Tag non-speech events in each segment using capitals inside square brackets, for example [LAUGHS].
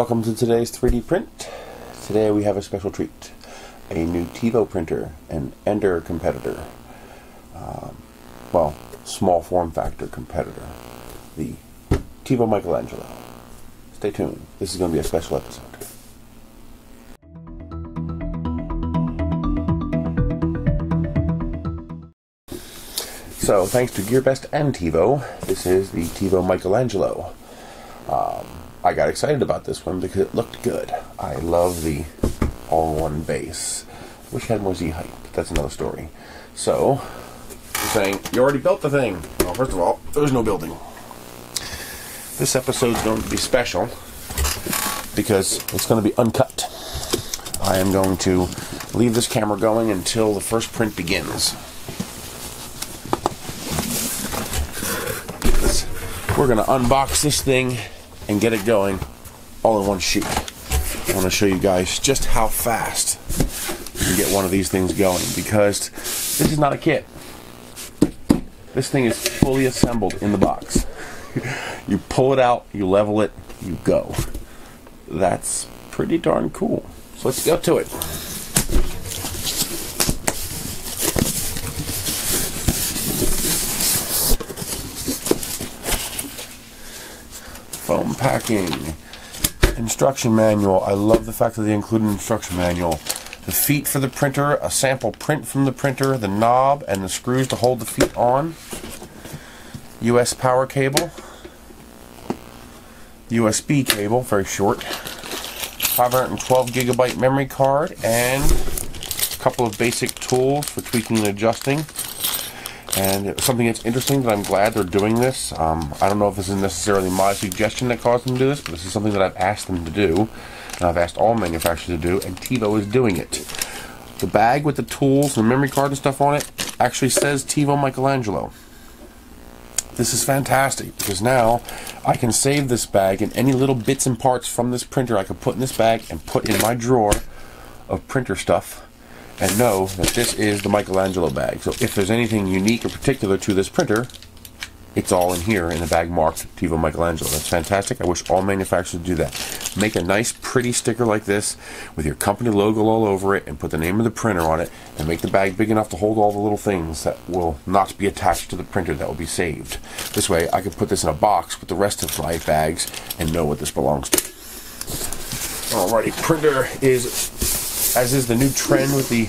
Welcome to today's 3D print. Today we have a special treat. A new Tevo printer, an Ender competitor. Um, well, small form factor competitor. The Tevo Michelangelo. Stay tuned. This is going to be a special episode. So, thanks to GearBest and Tevo, this is the Tevo Michelangelo. Um, I got excited about this one because it looked good. I love the all-in-one base. Wish had more Z height, but that's another story. So, you're saying you already built the thing. Well, first of all, there's no building. This episode's going to be special because it's going to be uncut. I am going to leave this camera going until the first print begins. We're going to unbox this thing and get it going all in one shoot. I want to show you guys just how fast you can get one of these things going because this is not a kit. This thing is fully assembled in the box. [LAUGHS] you pull it out, you level it, you go. That's pretty darn cool. So let's go to it. Foam packing, instruction manual. I love the fact that they include an instruction manual. The feet for the printer, a sample print from the printer, the knob and the screws to hold the feet on. US power cable. USB cable, very short. 512 gigabyte memory card and a couple of basic tools for tweaking and adjusting. And something that's interesting that I'm glad they're doing this. Um, I don't know if this is necessarily my suggestion that caused them to do this, but this is something that I've asked them to do. And I've asked all manufacturers to do, and Tevo is doing it. The bag with the tools and memory card and stuff on it actually says Tevo Michelangelo. This is fantastic because now I can save this bag and any little bits and parts from this printer I can put in this bag and put in my drawer of printer stuff and know that this is the Michelangelo bag. So if there's anything unique or particular to this printer, it's all in here in the bag marked Tevo Michelangelo. That's fantastic. I wish all manufacturers would do that. Make a nice pretty sticker like this with your company logo all over it and put the name of the printer on it and make the bag big enough to hold all the little things that will not be attached to the printer that will be saved. This way I can put this in a box with the rest of my bags and know what this belongs to. Alrighty, printer is as is the new trend with the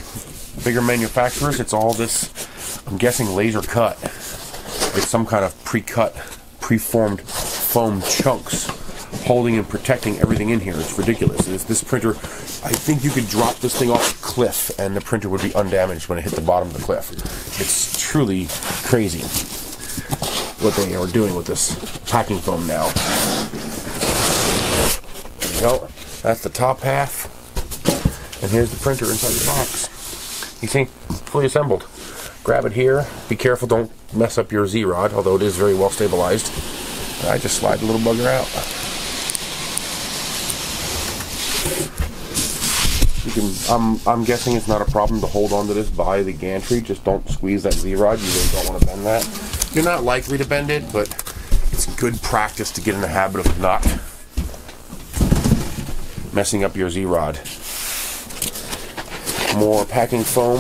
bigger manufacturers, it's all this, I'm guessing, laser cut. It's some kind of pre-cut, pre-formed foam chunks holding and protecting everything in here. It's ridiculous. This, this printer, I think you could drop this thing off a cliff and the printer would be undamaged when it hit the bottom of the cliff. It's truly crazy what they are doing with this packing foam now. There you go. That's the top half. And here's the printer inside the box. You see, fully assembled. Grab it here. Be careful, don't mess up your Z-rod, although it is very well stabilized. I just slide the little bugger out. You can, I'm, I'm guessing it's not a problem to hold onto this by the gantry. Just don't squeeze that Z-rod. You really don't want to bend that. You're not likely to bend it, but it's good practice to get in the habit of not messing up your Z-rod more packing foam.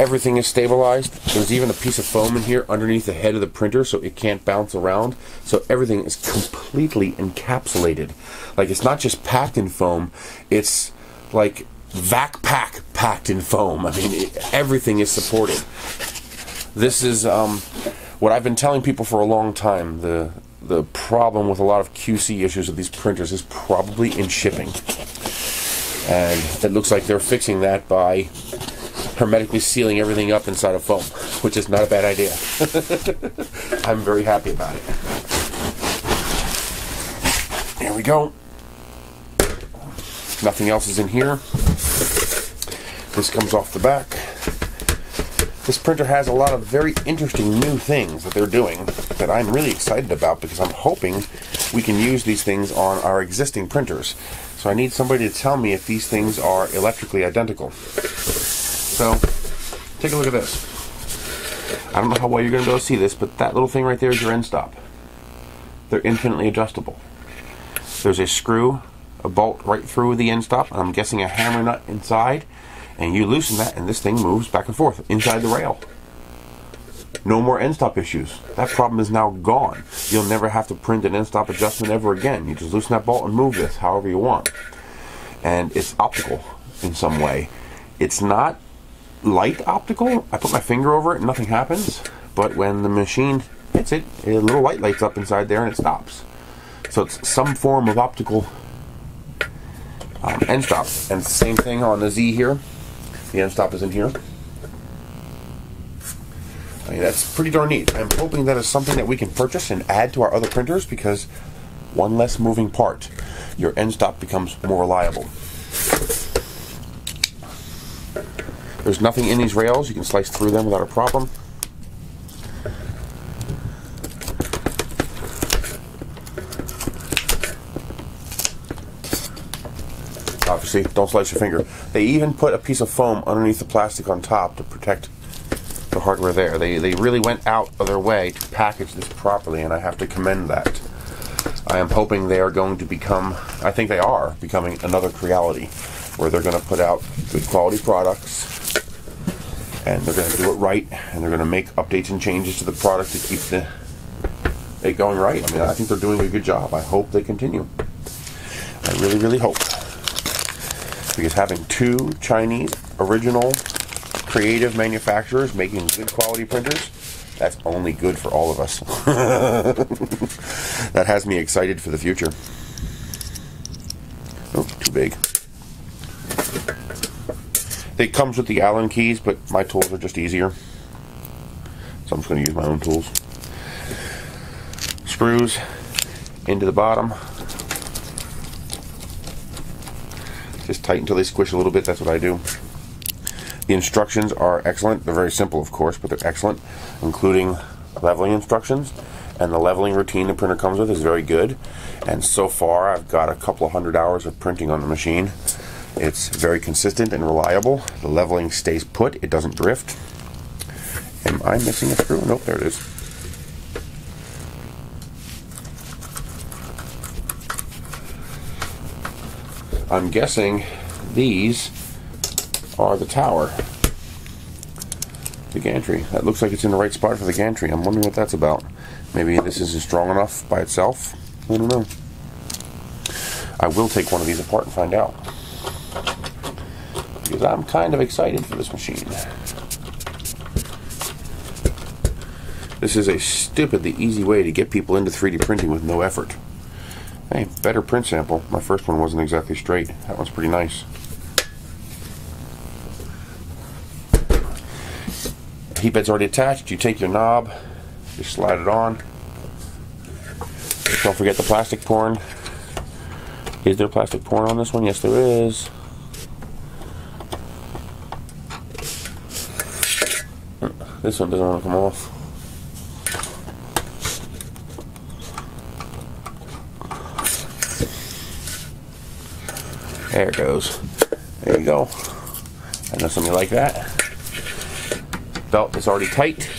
Everything is stabilized. There's even a piece of foam in here underneath the head of the printer so it can't bounce around. So everything is completely encapsulated. Like it's not just packed in foam, it's like vac pack packed in foam. I mean, it, everything is supported. This is um, what I've been telling people for a long time. The the problem with a lot of QC issues of these printers is probably in shipping. And it looks like they're fixing that by hermetically sealing everything up inside of foam, which is not a bad idea. [LAUGHS] I'm very happy about it. There we go. Nothing else is in here. This comes off the back. This printer has a lot of very interesting new things that they're doing that I'm really excited about because I'm hoping we can use these things on our existing printers. So I need somebody to tell me if these things are electrically identical. So, take a look at this. I don't know how well you're going to be able to see this, but that little thing right there is your end stop. They're infinitely adjustable. There's a screw, a bolt right through the end stop, I'm guessing a hammer nut inside, and you loosen that, and this thing moves back and forth inside the rail. No more end stop issues. That problem is now gone. You'll never have to print an end stop adjustment ever again. You just loosen that bolt and move this however you want. And it's optical in some way. It's not light optical. I put my finger over it and nothing happens. But when the machine hits it, a little light lights up inside there and it stops. So it's some form of optical um, end stop. And same thing on the Z here. The end stop is in here. I mean, that's pretty darn neat. I'm hoping that is something that we can purchase and add to our other printers because one less moving part, your end stop becomes more reliable. There's nothing in these rails. You can slice through them without a problem. Obviously, don't slice your finger. They even put a piece of foam underneath the plastic on top to protect the hardware there. They, they really went out of their way to package this properly, and I have to commend that. I am hoping they are going to become, I think they are, becoming another Creality, where they're going to put out good quality products, and they're going to do it right, and they're going to make updates and changes to the product to keep the, it going right. I mean, I think they're doing a good job. I hope they continue. I really, really hope. Because having two Chinese original creative manufacturers making good quality printers, that's only good for all of us. [LAUGHS] that has me excited for the future. Oh, too big. It comes with the Allen keys, but my tools are just easier. So I'm just going to use my own tools. Screws into the bottom. Just tighten until they squish a little bit. That's what I do. The instructions are excellent. They're very simple, of course, but they're excellent, including leveling instructions. And the leveling routine the printer comes with is very good. And so far, I've got a couple of hundred hours of printing on the machine. It's very consistent and reliable. The leveling stays put, it doesn't drift. Am I missing a screw? Nope, there it is. I'm guessing these are the tower. The gantry. That looks like it's in the right spot for the gantry. I'm wondering what that's about. Maybe this isn't strong enough by itself. I don't know. I will take one of these apart and find out. Because I'm kind of excited for this machine. This is a stupidly easy way to get people into 3D printing with no effort. Hey, better print sample. My first one wasn't exactly straight. That one's pretty nice. Heat bed's already attached. You take your knob, you slide it on. Don't forget the plastic porn. Is there plastic porn on this one? Yes, there is. This one doesn't want to come off. There it goes. There you go. I know something like that belt is already tight.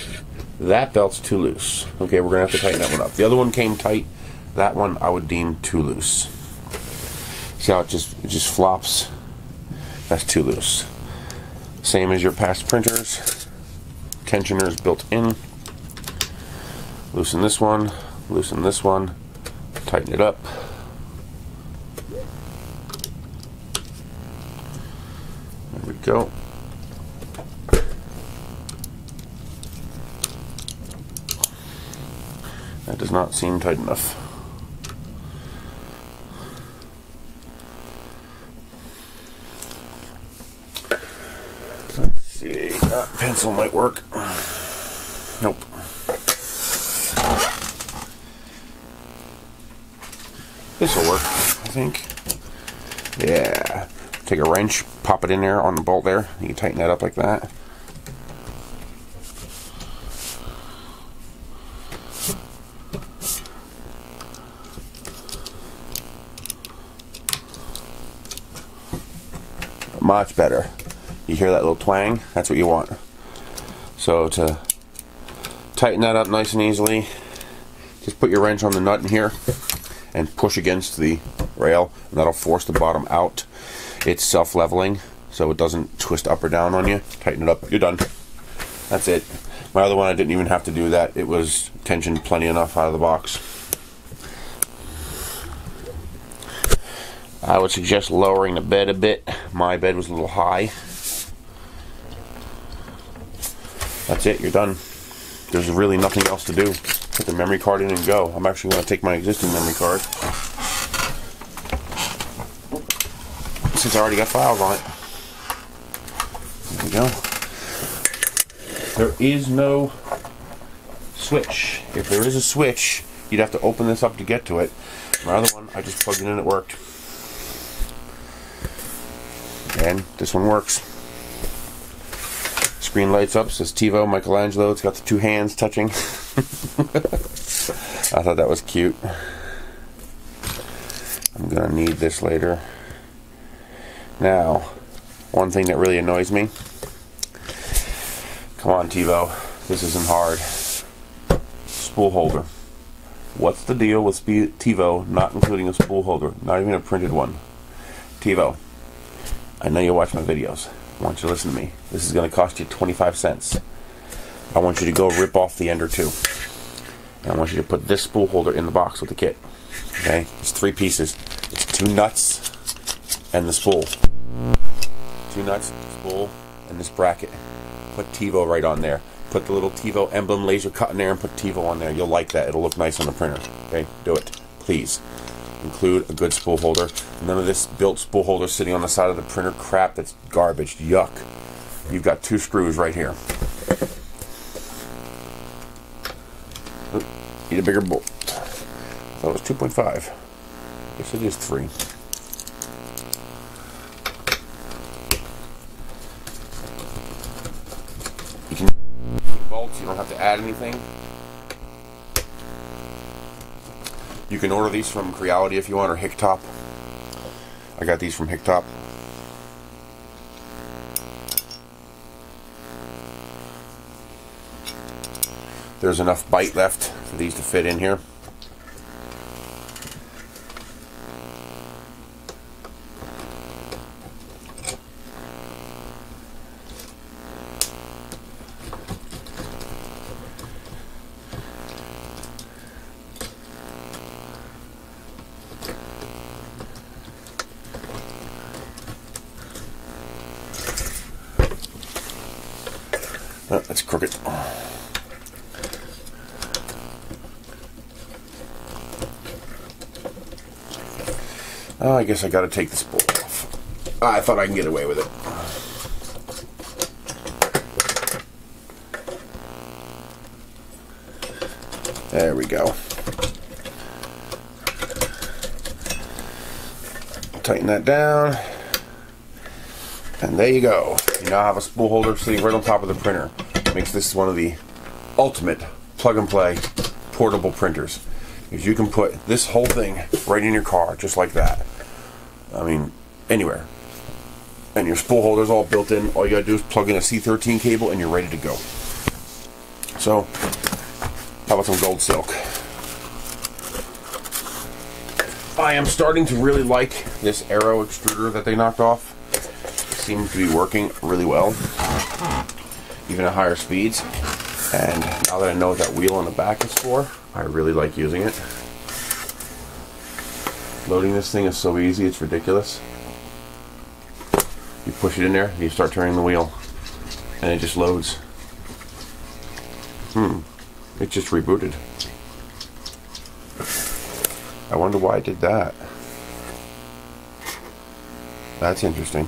That belt's too loose. Okay, we're gonna have to tighten that one up. The other one came tight. That one I would deem too loose. See how it just it just flops? That's too loose. Same as your past printers. Tensioners built in. Loosen this one, loosen this one, tighten it up. There we go. That does not seem tight enough. Let's see, that pencil might work. Nope. This will work, I think. Yeah. Take a wrench, pop it in there on the bolt there. You tighten that up like that. Much better. You hear that little twang? That's what you want. So to tighten that up nice and easily. Just put your wrench on the nut in here and push against the rail and that'll force the bottom out. It's self-leveling so it doesn't twist up or down on you. Tighten it up, you're done. That's it. My other one I didn't even have to do that. It was tensioned plenty enough out of the box. I would suggest lowering the bed a bit. My bed was a little high. That's it, you're done. There's really nothing else to do. Put the memory card in and go. I'm actually going to take my existing memory card. Since I already got files on it. There we go. There is no switch. If there is a switch, you'd have to open this up to get to it. My other one, I just plugged it in, it worked. And this one works. Screen lights up, says Tevo Michelangelo. It's got the two hands touching. [LAUGHS] I thought that was cute. I'm gonna need this later. Now, one thing that really annoys me Come on, Tevo. This isn't hard. Spool holder. What's the deal with Tevo not including a spool holder? Not even a printed one. Tevo, I know you watch my videos. I want you to listen to me. This is going to cost you 25 cents. I want you to go rip off the Ender 2. And I want you to put this spool holder in the box with the kit. Okay? It's three pieces. It's two nuts and the spool. Two nuts, spool, and this bracket put Tevo right on there. Put the little Tevo emblem laser cut in there and put Tevo on there. You'll like that. It'll look nice on the printer. Okay, do it. Please. Include a good spool holder. None of this built spool holder sitting on the side of the printer crap that's garbage. Yuck. You've got two screws right here. need a bigger bolt. That was 2.5. Guess it is 3. You can bolts. You don't have to add anything. You can order these from Creality if you want, or HICTOP. I got these from HICTOP. There's enough bite left for these to fit in here. That's crooked. Oh, I guess I gotta take this bolt off. Ah, I thought I can get away with it. There we go. Tighten that down. And there you go. You now have a spool holder sitting right on top of the printer. Makes this one of the ultimate plug and play portable printers. Because you can put this whole thing right in your car, just like that. I mean, anywhere. And your spool holder's all built in. All you gotta do is plug in a C13 cable and you're ready to go. So, how about some gold silk? I am starting to really like this Aero extruder that they knocked off seems to be working really well, even at higher speeds. And now that I know what that wheel on the back is for, I really like using it. Loading this thing is so easy, it's ridiculous. You push it in there, you start turning the wheel, and it just loads. Hmm, it just rebooted. I wonder why I did that. That's interesting.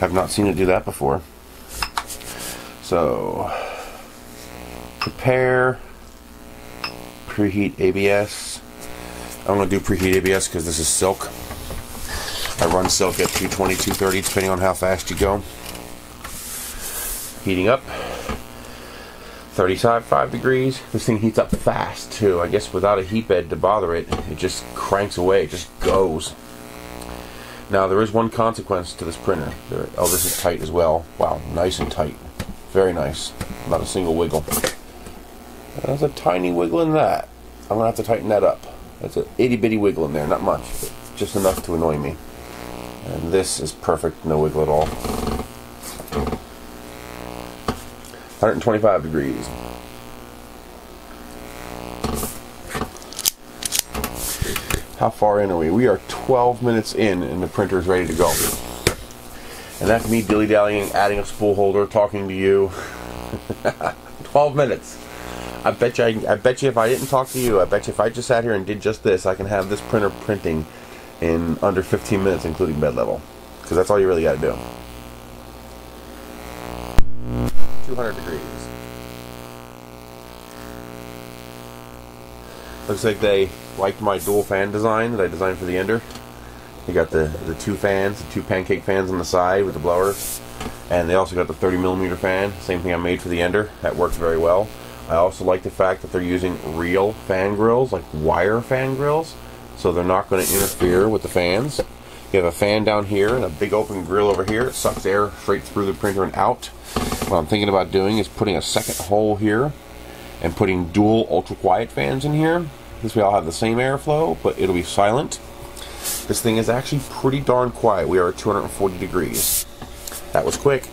Have not seen it do that before. So, prepare, preheat ABS. I'm to do preheat ABS because this is silk. I run silk at 220, 230 depending on how fast you go. Heating up. 35 degrees. This thing heats up fast too. I guess without a heat bed to bother it, it just cranks away. It just goes. Now there is one consequence to this printer. There, oh, this is tight as well. Wow, nice and tight. Very nice. Not a single wiggle. There's a tiny wiggle in that. I'm gonna have to tighten that up. That's an itty bitty wiggle in there, not much, but just enough to annoy me. And this is perfect, no wiggle at all. 125 degrees. How far in are we? We are 12 minutes in and the printer is ready to go. And that's me dilly-dallying, adding a spool holder, talking to you. [LAUGHS] 12 minutes. I bet you. I, I, bet you if I didn't talk to you, I bet you if I just sat here and did just this, I can have this printer printing in under 15 minutes, including bed level, because that's all you really got to do. 200 degrees. Looks like they liked my dual fan design that I designed for the Ender. You got the the two fans, the two pancake fans on the side with the blowers, and they also got the 30 millimeter fan. Same thing I made for the Ender. That works very well. I also like the fact that they're using real fan grills, like wire fan grills, so they're not going to interfere with the fans. You have a fan down here and a big open grill over here. It sucks air straight through the printer and out. What I'm thinking about doing is putting a second hole here and putting dual ultra quiet fans in here. This way I'll have the same airflow, but it'll be silent. This thing is actually pretty darn quiet. We are at 240 degrees. That was quick.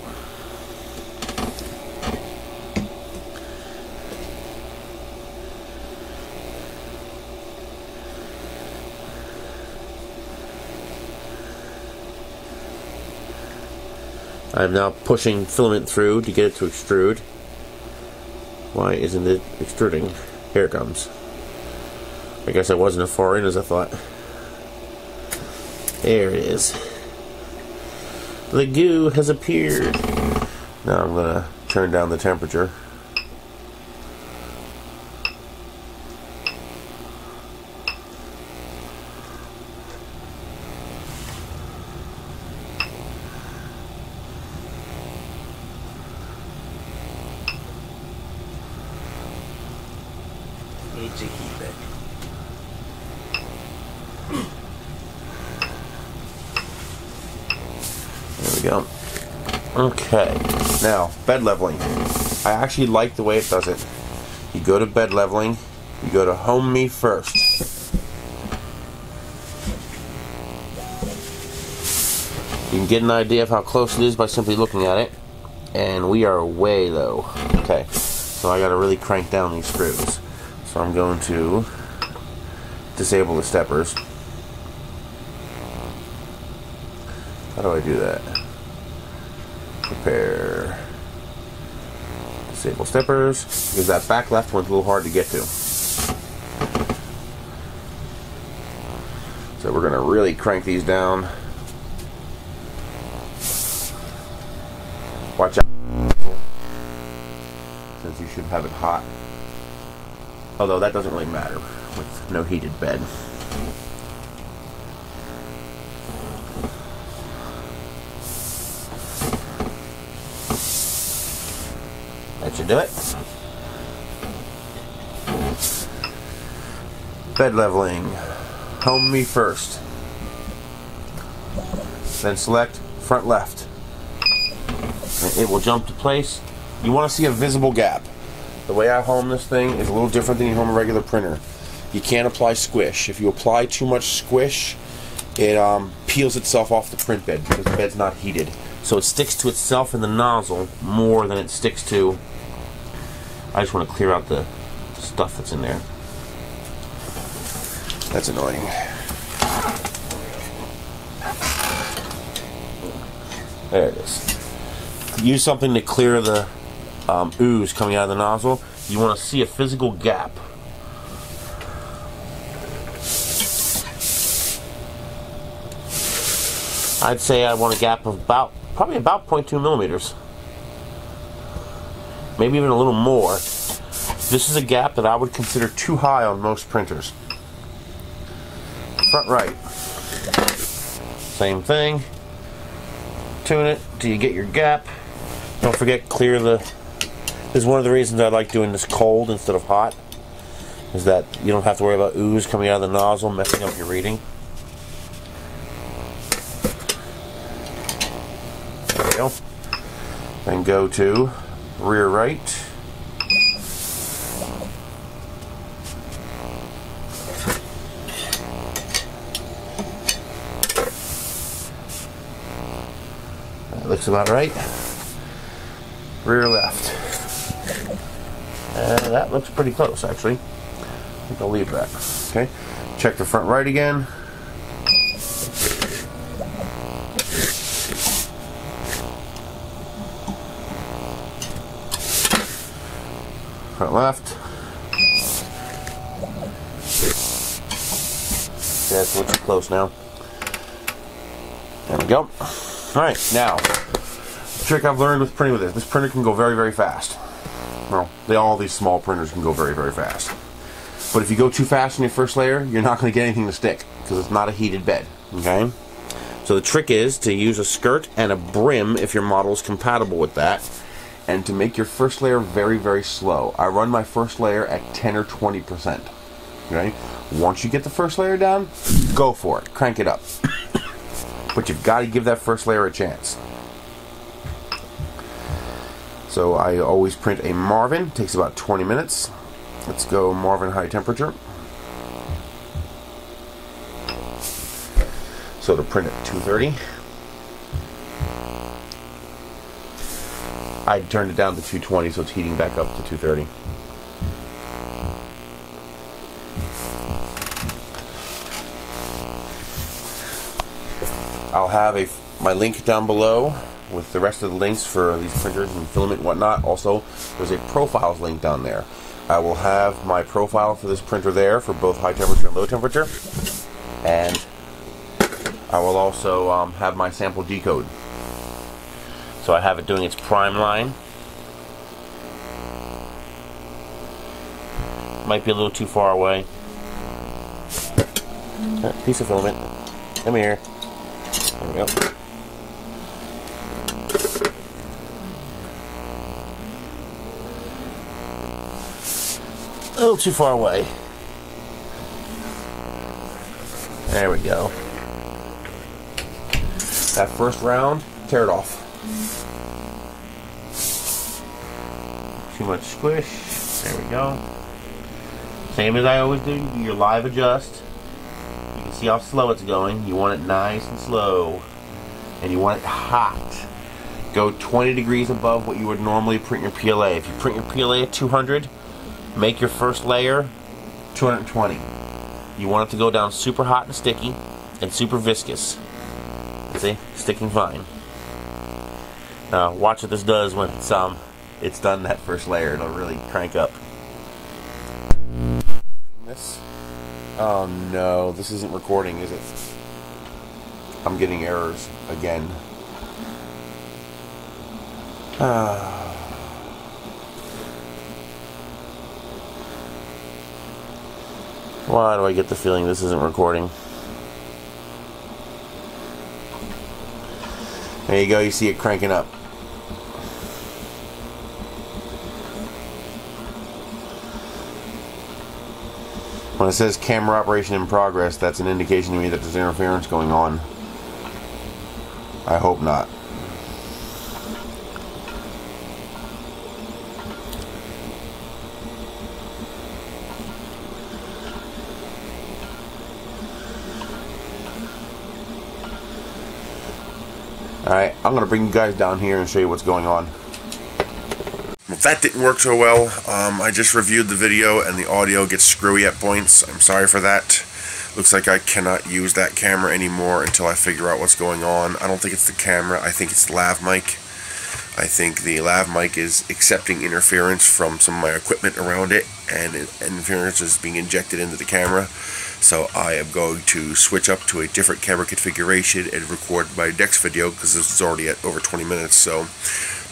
I'm now pushing filament through to get it to extrude. Why isn't it extruding? Here it comes. I guess I wasn't as far in as I thought. There it is. The goo has appeared. Now I'm going to turn down the temperature. need to keep it. There we go. Okay, now bed leveling. I actually like the way it does it. You go to bed leveling, you go to home me first. You can get an idea of how close it is by simply looking at it. And we are way low. Okay, so I gotta really crank down these screws. So I'm going to disable the steppers. How do I do that? Prepare. Disable steppers. Because that back left one's a little hard to get to. So we're to really crank these down. Watch out. Since you should have it hot. Although that doesn't really matter with no heated bed. That should do it. Bed leveling. Home me first. Then select front left. It will jump to place. You want to see a visible gap. The way I home this thing is a little different than you home a regular printer. You can't apply squish. If you apply too much squish, it um, peels itself off the print bed because the bed's not heated. So it sticks to itself in the nozzle more than it sticks to. I just want to clear out the stuff that's in there. That's annoying. There it is. Use something to clear the um, ooze coming out of the nozzle, you want to see a physical gap. I'd say I want a gap of about, probably about 0.2 millimeters. Maybe even a little more. This is a gap that I would consider too high on most printers. Front right. Same thing. Tune it till you get your gap. Don't forget clear the this is one of the reasons I like doing this cold instead of hot. Is that you don't have to worry about ooze coming out of the nozzle messing up your reading. And Then go to rear right. That looks about right. Rear left. Uh, that looks pretty close actually. I think I'll leave that. Okay. Check the front right again. Front left. That's looks close now. There we go. Alright, now, trick I've learned with printing with this. This printer can go very, very fast. Well, they, all these small printers can go very, very fast. But if you go too fast in your first layer, you're not going to get anything to stick because it's not a heated bed. Okay? So the trick is to use a skirt and a brim if your model is compatible with that and to make your first layer very, very slow. I run my first layer at 10 or 20%. Okay? Once you get the first layer down, go for it. Crank it up. [COUGHS] but you've got to give that first layer a chance. So I always print a Marvin. Takes about 20 minutes. Let's go Marvin high temperature. So to print at 230. I turned it down to 220 so it's heating back up to 230. I'll have a my link down below with the rest of the links for these printers and filament and whatnot. Also, there's a profiles link down there. I will have my profile for this printer there for both high temperature and low temperature. And I will also um, have my sample G-code. So I have it doing its prime line. Might be a little too far away. Uh, piece of filament. Come here. There we go. A little too far away. There we go. That first round, tear it off. Too much squish. There we go. Same as I always do, you do your live adjust. You can see how slow it's going. You want it nice and slow. And you want it hot. Go 20 degrees above what you would normally print your PLA. If you print your PLA at 200, make your first layer 220. You want it to go down super hot and sticky and super viscous. See? Sticking fine. Now watch what this does when it's um it's done that first layer. It'll really crank up. This. Oh no, this isn't recording, is it? I'm getting errors again. Ah. [SIGHS] Why do I get the feeling this isn't recording? There you go, you see it cranking up. When it says camera operation in progress, that's an indication to me that there's interference going on. I hope not. Alright, I'm going to bring you guys down here and show you what's going on. That didn't work so well. Um, I just reviewed the video and the audio gets screwy at points. I'm sorry for that. Looks like I cannot use that camera anymore until I figure out what's going on. I don't think it's the camera. I think it's the lav mic. I think the lav mic is accepting interference from some of my equipment around it and interference is being injected into the camera. So I am going to switch up to a different camera configuration and record my next video because this is already at over 20 minutes. So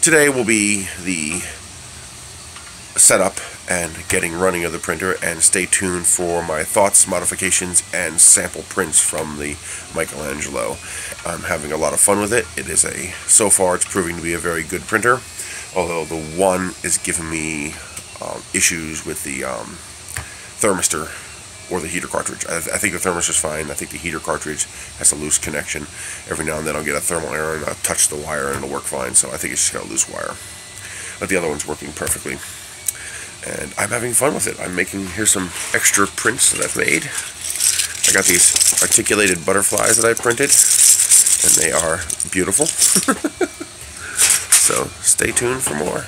today will be the setup and getting running of the printer and stay tuned for my thoughts, modifications, and sample prints from the Michelangelo. I'm having a lot of fun with it. It is a, so far it's proving to be a very good printer, although the one is giving me um, issues with the um, thermistor or the heater cartridge. I, I think the thermistor is fine. I think the heater cartridge has a loose connection. Every now and then I'll get a thermal error and I'll touch the wire and it'll work fine, so I think it's just got a loose wire. But the other one's working perfectly and I'm having fun with it. I'm making, here's some extra prints that I've made. I got these articulated butterflies that I printed, and they are beautiful. [LAUGHS] so stay tuned for more.